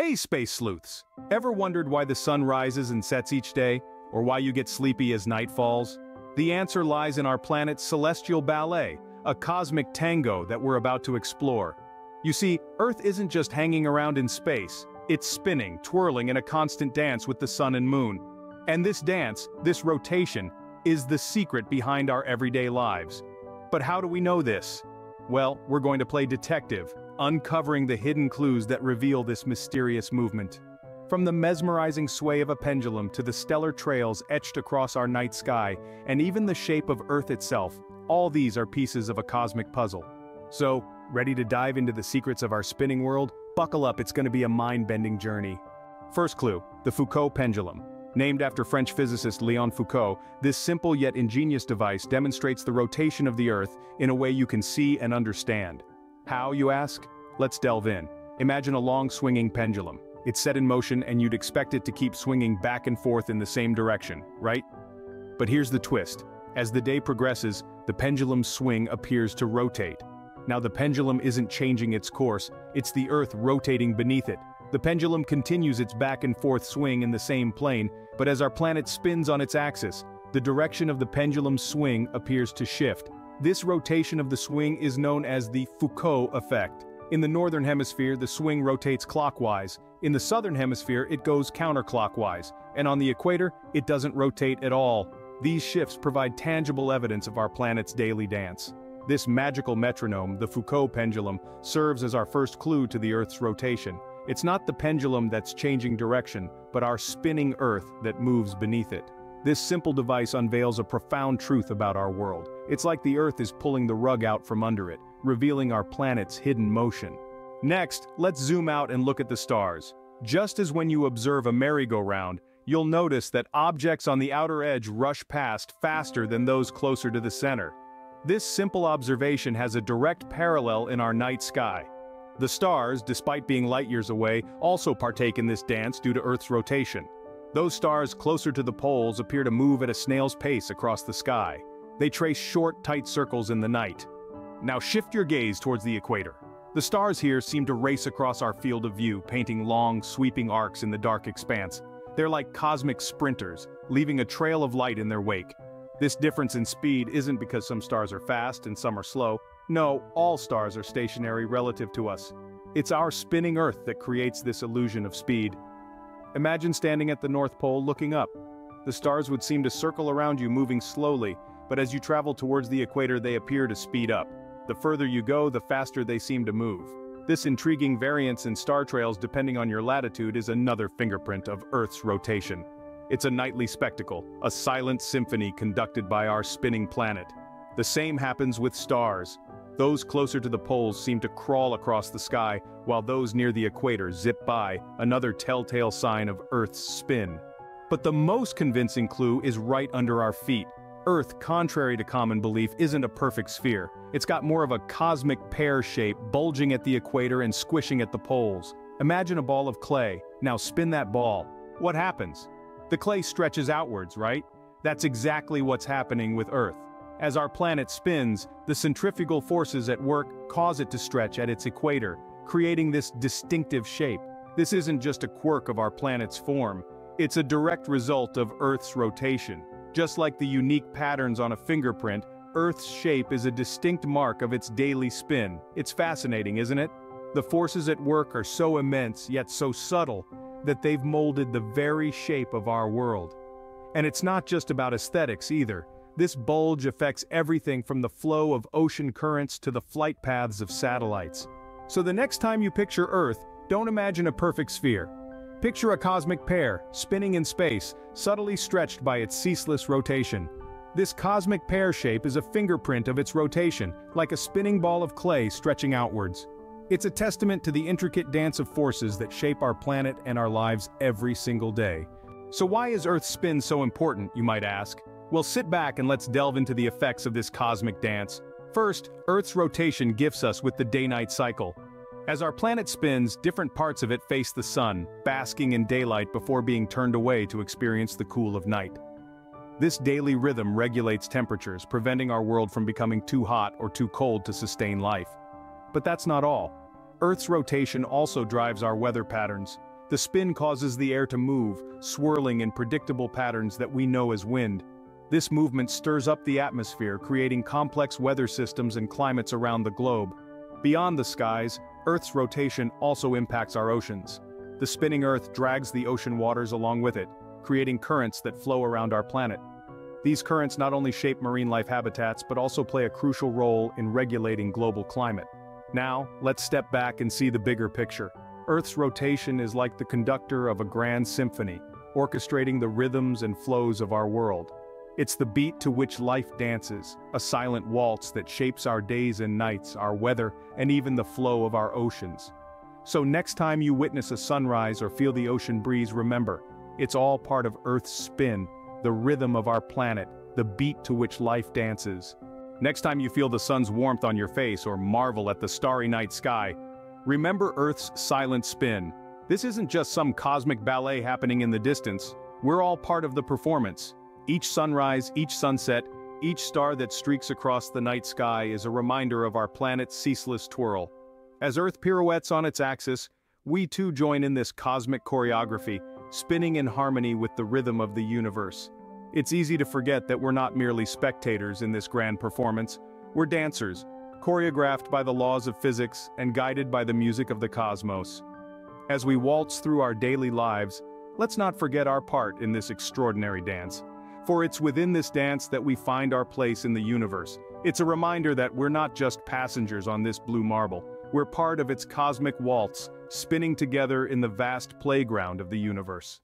Hey space sleuths! Ever wondered why the sun rises and sets each day, or why you get sleepy as night falls? The answer lies in our planet's celestial ballet, a cosmic tango that we're about to explore. You see, Earth isn't just hanging around in space, it's spinning, twirling in a constant dance with the sun and moon. And this dance, this rotation, is the secret behind our everyday lives. But how do we know this? Well, we're going to play detective, uncovering the hidden clues that reveal this mysterious movement. From the mesmerizing sway of a pendulum to the stellar trails etched across our night sky, and even the shape of Earth itself, all these are pieces of a cosmic puzzle. So, ready to dive into the secrets of our spinning world? Buckle up, it's going to be a mind-bending journey. First clue, the Foucault pendulum. Named after French physicist Léon Foucault, this simple yet ingenious device demonstrates the rotation of the Earth in a way you can see and understand. How, you ask? Let's delve in. Imagine a long swinging pendulum. It's set in motion and you'd expect it to keep swinging back and forth in the same direction, right? But here's the twist. As the day progresses, the pendulum's swing appears to rotate. Now the pendulum isn't changing its course, it's the Earth rotating beneath it. The pendulum continues its back and forth swing in the same plane, but as our planet spins on its axis, the direction of the pendulum's swing appears to shift. This rotation of the swing is known as the Foucault effect. In the northern hemisphere the swing rotates clockwise, in the southern hemisphere it goes counterclockwise, and on the equator, it doesn't rotate at all. These shifts provide tangible evidence of our planet's daily dance. This magical metronome, the Foucault pendulum, serves as our first clue to the Earth's rotation. It's not the pendulum that's changing direction, but our spinning Earth that moves beneath it. This simple device unveils a profound truth about our world. It's like the Earth is pulling the rug out from under it, revealing our planet's hidden motion. Next, let's zoom out and look at the stars. Just as when you observe a merry-go-round, you'll notice that objects on the outer edge rush past faster than those closer to the center. This simple observation has a direct parallel in our night sky. The stars, despite being light years away, also partake in this dance due to Earth's rotation. Those stars closer to the poles appear to move at a snail's pace across the sky. They trace short, tight circles in the night. Now shift your gaze towards the equator. The stars here seem to race across our field of view, painting long, sweeping arcs in the dark expanse. They're like cosmic sprinters, leaving a trail of light in their wake. This difference in speed isn't because some stars are fast and some are slow. No, all stars are stationary relative to us. It's our spinning Earth that creates this illusion of speed. Imagine standing at the North Pole looking up. The stars would seem to circle around you moving slowly, but as you travel towards the equator they appear to speed up. The further you go, the faster they seem to move. This intriguing variance in star trails depending on your latitude is another fingerprint of Earth's rotation. It's a nightly spectacle, a silent symphony conducted by our spinning planet. The same happens with stars. Those closer to the poles seem to crawl across the sky, while those near the equator zip by, another telltale sign of Earth's spin. But the most convincing clue is right under our feet. Earth, contrary to common belief, isn't a perfect sphere. It's got more of a cosmic pear shape, bulging at the equator and squishing at the poles. Imagine a ball of clay. Now spin that ball. What happens? The clay stretches outwards, right? That's exactly what's happening with Earth. As our planet spins, the centrifugal forces at work cause it to stretch at its equator, creating this distinctive shape. This isn't just a quirk of our planet's form, it's a direct result of Earth's rotation. Just like the unique patterns on a fingerprint, Earth's shape is a distinct mark of its daily spin. It's fascinating, isn't it? The forces at work are so immense yet so subtle that they've molded the very shape of our world. And it's not just about aesthetics either. This bulge affects everything from the flow of ocean currents to the flight paths of satellites. So the next time you picture Earth, don't imagine a perfect sphere. Picture a cosmic pear, spinning in space, subtly stretched by its ceaseless rotation. This cosmic pear shape is a fingerprint of its rotation, like a spinning ball of clay stretching outwards. It's a testament to the intricate dance of forces that shape our planet and our lives every single day. So why is Earth's spin so important, you might ask? Well sit back and let's delve into the effects of this cosmic dance. First, Earth's rotation gifts us with the day-night cycle. As our planet spins, different parts of it face the sun, basking in daylight before being turned away to experience the cool of night. This daily rhythm regulates temperatures, preventing our world from becoming too hot or too cold to sustain life. But that's not all. Earth's rotation also drives our weather patterns. The spin causes the air to move, swirling in predictable patterns that we know as wind. This movement stirs up the atmosphere, creating complex weather systems and climates around the globe. Beyond the skies, Earth's rotation also impacts our oceans. The spinning Earth drags the ocean waters along with it, creating currents that flow around our planet. These currents not only shape marine life habitats but also play a crucial role in regulating global climate. Now, let's step back and see the bigger picture. Earth's rotation is like the conductor of a grand symphony, orchestrating the rhythms and flows of our world. It's the beat to which life dances, a silent waltz that shapes our days and nights, our weather, and even the flow of our oceans. So next time you witness a sunrise or feel the ocean breeze remember, it's all part of Earth's spin, the rhythm of our planet, the beat to which life dances. Next time you feel the sun's warmth on your face or marvel at the starry night sky, remember Earth's silent spin. This isn't just some cosmic ballet happening in the distance, we're all part of the performance. Each sunrise, each sunset, each star that streaks across the night sky is a reminder of our planet's ceaseless twirl. As Earth pirouettes on its axis, we too join in this cosmic choreography, spinning in harmony with the rhythm of the universe. It's easy to forget that we're not merely spectators in this grand performance, we're dancers, choreographed by the laws of physics and guided by the music of the cosmos. As we waltz through our daily lives, let's not forget our part in this extraordinary dance. For it's within this dance that we find our place in the universe. It's a reminder that we're not just passengers on this blue marble, we're part of its cosmic waltz, spinning together in the vast playground of the universe.